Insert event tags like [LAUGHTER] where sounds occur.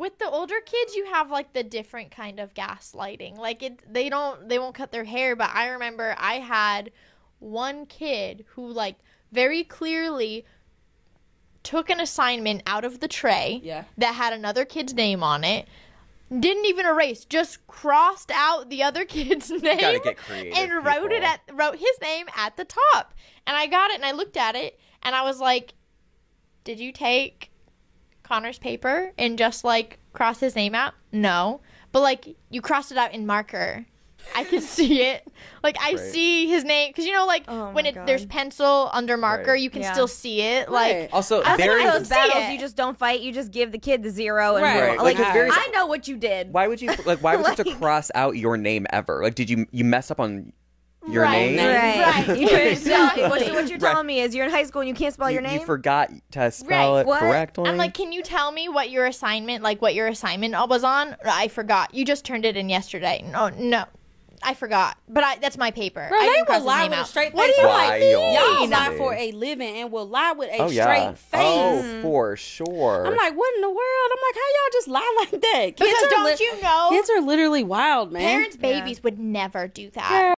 with the older kids you have like the different kind of gaslighting. Like it they don't they won't cut their hair but i remember i had one kid who like very clearly took an assignment out of the tray Yeah. that had another kid's name on it didn't even erase just crossed out the other [LAUGHS] kid's name creative, and wrote it at wrote his name at the top. And i got it and i looked at it and i was like did you take Connor's paper and just like cross his name out? No. But like you crossed it out in marker. I can [LAUGHS] see it. Like I Right. see his name because you know like Oh when my it there's pencil under marker, Right. you can Yeah. still see it. Like Right. Also, I was very. those battles it. you just don't fight. You just give the kid the zero and Right. Right, like, like, it's very- I know what you did. Why would you like? Why would you have to [LAUGHS] cross out your name ever? Like, did you you mess up on your Right. name? Right. Right. [LAUGHS] You Exactly. spell it. What, what you're [LAUGHS] Right. telling me is you're in high school and you can't spell You, your name. you forgot to spell Right. it What? correctly. I'm like, can you tell me what your assignment, like what your assignment was on? I forgot. You just turned it in yesterday. No, no, I forgot. But I, that's my paper. Bro, I they didn't will lie name with a out. straight What do you Why mean? y'all Y'all lie for a living and will lie with a oh yeah. straight oh, face. Oh, for sure. I'm like, what in the world? I'm like, how y'all just lie like that? Kids Because don't li- you know? Kids are literally wild, man. Parents' Yeah. babies would never do that.